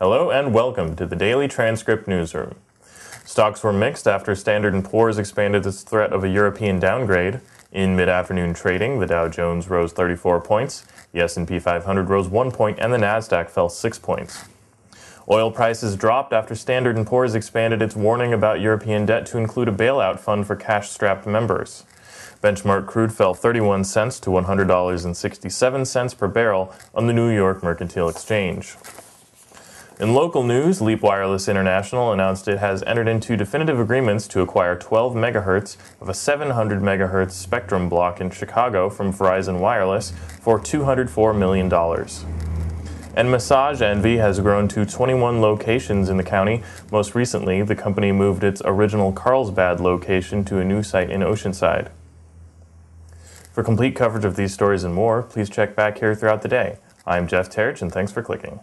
Hello and welcome to the Daily Transcript Newsroom. Stocks were mixed after Standard & Poor's expanded its threat of a European downgrade. In mid-afternoon trading, the Dow Jones rose 34 points, the S&P 500 rose 1 point, and the Nasdaq fell 6 points. Oil prices dropped after Standard & Poor's expanded its warning about European debt to include a bailout fund for cash-strapped members. Benchmark crude fell 31 cents to $100.67 per barrel on the New York Mercantile Exchange. In local news, Leap Wireless International announced it has entered into definitive agreements to acquire 12 megahertz of a 700 megahertz spectrum block in Chicago from Verizon Wireless for $204 million. And Massage Envy has grown to 21 locations in the county. Most recently, the company moved its original Carlsbad location to a new site in Oceanside. For complete coverage of these stories and more, please check back here throughout the day. I'm Jeff Terich, and thanks for clicking.